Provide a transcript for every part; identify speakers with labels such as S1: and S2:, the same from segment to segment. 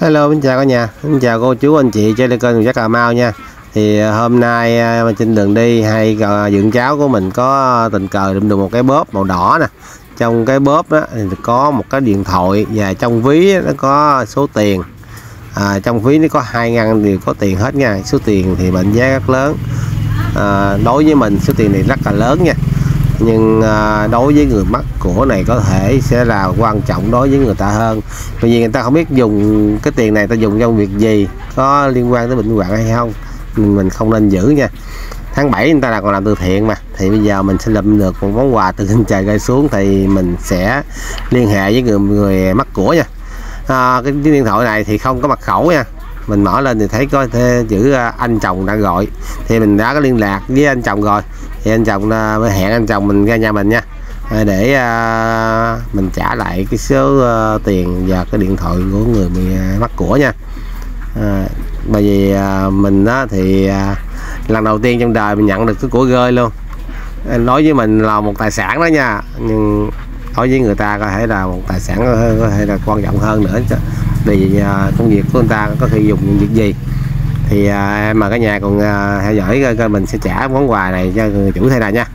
S1: Hello, xin chào cả nhà, xin chào cô chú anh chị trên kênh Giác Cà Mau nha. Thì ờ, hôm nay ờ, trên đường đi hay dựng cháu của mình có tình cờ đụng được một cái bóp màu đỏ nè. Trong cái bóp đó thì có một cái điện thoại và trong ví nó có số tiền. À, trong ví nó có hai ngăn thì có tiền hết nha. Số tiền thì mệnh giá rất lớn. À, đối với mình số tiền này rất là lớn nha nhưng à, đối với người mắc của này có thể sẽ là quan trọng đối với người ta hơn. Vì vì người ta không biết dùng cái tiền này ta dùng trong việc gì có liên quan tới bệnh hoạn hay không. Mình mình không nên giữ nha. Tháng 7 người ta là còn làm từ thiện mà. Thì bây giờ mình sẽ lụm được một món quà từ trên trời rơi xuống thì mình sẽ liên hệ với người người mắc của nha. À, cái, cái điện thoại này thì không có mật khẩu nha. Mình mở lên thì thấy có thể chữ à, anh chồng đã gọi. Thì mình đã có liên lạc với anh chồng rồi thì anh chồng à, mới hẹn anh chồng mình ra nhà mình nha. À, để à, mình trả lại cái số ờ, tiền và cái điện thoại của người bị mắc của nha. À, bởi vì mình á, thì lần đầu tiên trong đời mình nhận được cái của rơi luôn. Anh nói với mình là một tài sản đó nha nhưng đối với người ta có thể là một tài sản có, có thể là quan trọng hơn nữa vì công việc của người ta có khi dùng những việc gì thì à, em mà cả nhà còn à, theo dõi coi, coi mình sẽ trả món quà này cho người chủ thế nào nha.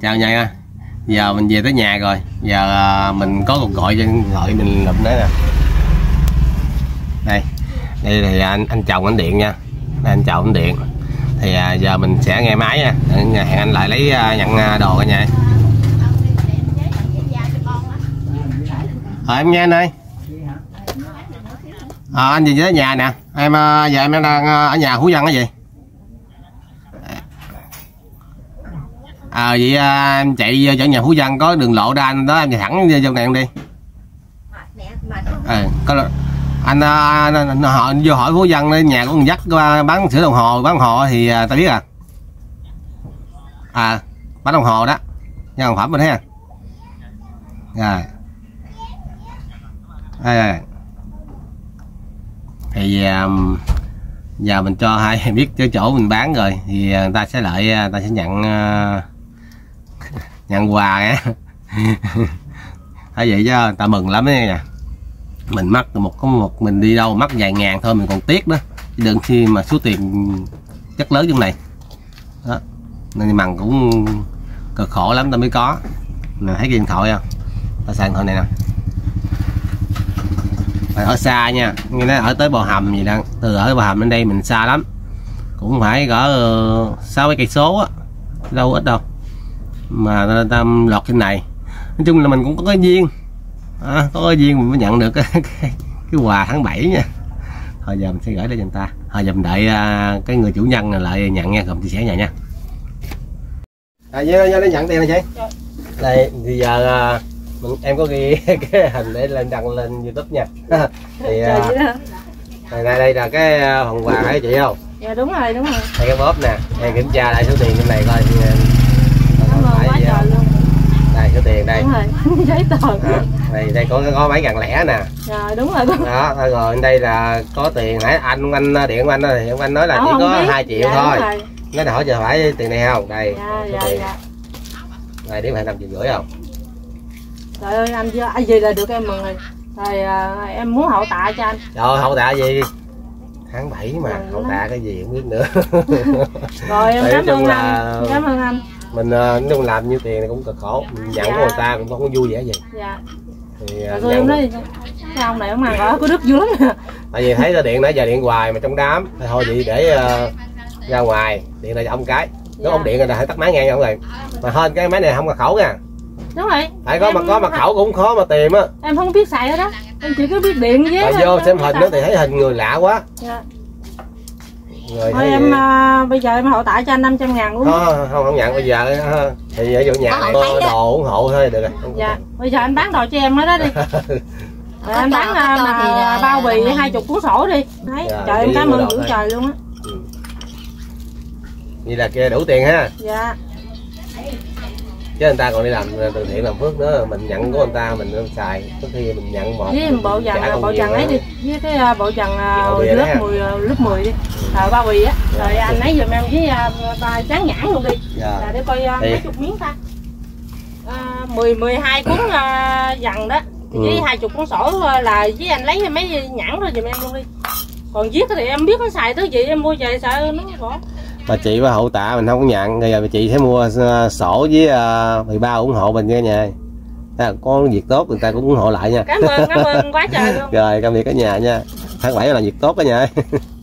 S1: Chào nhà nha giờ mình về tới nhà rồi. Giờ à, mình có cuộc gọi cho điện thoại mình lụm đấy nè. Đây. Đây thì anh anh chồng anh điện nha. Đây anh chồng anh điện. Thì à, giờ mình sẽ nghe máy nha. Hẹn anh lại lấy à, nhận đồ cả nhà. Ờ em nghe anh ơi. À, anh gì tới nhà nè. Em giờ em đang ở nhà hú dân cái gì? À vậy à, em chạy vô chỗ nhà phú dân có đường lộ ra anh đó em chạy thẳng vô này em đi. Ừ, có anh, à, anh, anh họ vô hỏi phú dân nhà của con dắt qua bán sữa đồng hồ bán đồng hồ thì à, ta biết à. À bán đồng hồ đó nha sản phẩm mình thấy à. Rồi. Đây. thì à, giờ mình cho hai biết cái chỗ mình bán rồi thì người ta sẽ lại người ta sẽ nhận à, nhận quà á, thấy vậy chứ ta mừng lắm đấy nè mình mắc một có một mình đi đâu mắc vài ngàn thôi mình còn tiếc đó. Chứ đừng khi mà số tiền chất lớn trong này. Đó. Nên mằng cũng cực khổ lắm ta mới có. Nè thấy cái điện thoại không? Ta xài điện thoại này nè. Phải ở xa nha. Nghe nói ở tới bò hầm gì đó. Từ ở bò hầm đến đây mình xa lắm. Cũng phải gỡ ờ, sáu cây số á. Đâu ít đâu mà ta, ta lọt trên này. Nói chung là mình cũng có cái duyên. À, có cái duyên mình mới nhận được cái, cái, cái quà tháng 7 nha. Thôi giờ mình sẽ gửi lên cho người ta. Thôi giờ mình đợi uh, cái người chủ nhân lại nhận nha cùng chia sẻ nhà nha. À với với nhận tiền này chị. Đây thì giờ uh, mình, em có ghi cái hình để lên đăng lên youtube nha. Thì uh, đây, đây đây là cái phần quà ấy chị không?
S2: Dạ đúng rồi đúng rồi.
S1: Đây cái bóp nè. Đây kiểm tra lại số tiền trong này coi thì
S2: cảm ơn quá trời luôn
S1: đây số tiền đây.
S2: Đúng rồi giấy tờ.
S1: Đó. đây đây có có mấy ngàn lẻ nè.
S2: Dạ đúng rồi. Đúng
S1: đó rồi đây là có tiền nãy anh anh điện của anh thì ông anh nói là
S2: Ờ,
S1: chỉ có. 2 triệu
S2: Dạ,
S1: thôi.
S2: rồi.
S1: nó hỏi giờ phải tiền này không? Đây
S2: dạ
S1: số
S2: dạ
S1: tiền.
S2: dạ.
S1: Đây điểm phải năm triệu rưỡi không?
S2: Trời ơi anh chưa ai gì là được em mừng rồi. Rồi à, em muốn hậu tạ cho anh.
S1: Trời hậu tạ gì? Tháng 7 mà hậu tạ cái gì không biết nữa.
S2: Rồi em cảm ơn anh. Cảm ơn anh
S1: mình chung làm nhiêu tiền thì cũng cực khổ. Mình nhận
S2: Dạ.
S1: của người ta cũng không có vui vẻ gì.
S2: Dạ.
S1: Thì ờ,
S2: rồi
S1: nhận
S2: nói cái ông này ông ăn ở có đức dữ lắm
S1: tại vì thấy là điện nãy giờ điện hoài mà trong đám. Thì thôi vậy để ờ, ra ngoài. Điện cho ông cái. Nếu
S2: Dạ.
S1: ông điện là phải tắt máy ngang cho ông này mà hơn cái máy này không có khẩu nha.
S2: Đúng rồi.
S1: Phải có
S2: Em-
S1: mà có mật khẩu cũng khó mà tìm á.
S2: Em không biết xài đó. Em chỉ có biết điện với thôi,
S1: vô xem hình đó thì thấy hình người lạ quá.
S2: Dạ.
S1: Người
S2: thôi em à, bây giờ em hậu tạ cho anh 500 ngàn luôn.
S1: Không, không không nhận bây giờ ờ, thì ở chỗ nhà
S3: Có
S1: đồ ủng hộ thôi được rồi.
S2: Dạ bây giờ anh bán đồ cho em hết đó đi. Rồi anh bán à, mà
S3: thì là-
S2: bao bì hai chục cuốn sổ đi. Đấy
S1: Dạ,
S2: trời em cảm ơn dữ
S1: thôi.
S2: trời luôn á.
S1: Ừ. vậy là kia đủ tiền ha.
S2: Dạ
S1: chứ người ta còn đi làm từ thiện làm phước nữa mình nhận của người ta mình xài có khi mình nhận một
S2: với bộ dần bộ dần ấy đi với cái à, bộ dần à, lớp
S1: đấy ha.
S2: 10 à, lớp 10 đi. Rồi bao bì á.
S1: Dạ.
S2: rồi anh lấy giùm em với à, ba tráng nhãn luôn đi.
S1: Dạ.
S2: là để coi à, mấy chục miếng ta. À, 10 12 cuốn à, dần đó. Thì với
S1: Ừ.
S2: hai chục cuốn sổ à, là với anh lấy mấy nhãn rồi giùm em luôn đi. Còn viết thì em biết nó xài thứ gì em mua về sợ nó bỏ
S1: mà chị với hậu tạ mình không có nhận. Bây giờ chị phải mua ờ, sổ với uh, 13 ủng hộ mình nha. Nhà à, có việc tốt người ta cũng ủng hộ lại nha.
S2: Cảm ơn cảm ơn quá trời luôn.
S1: Rồi công việc cả nhà nha. Tháng 7 là việc tốt cả nhà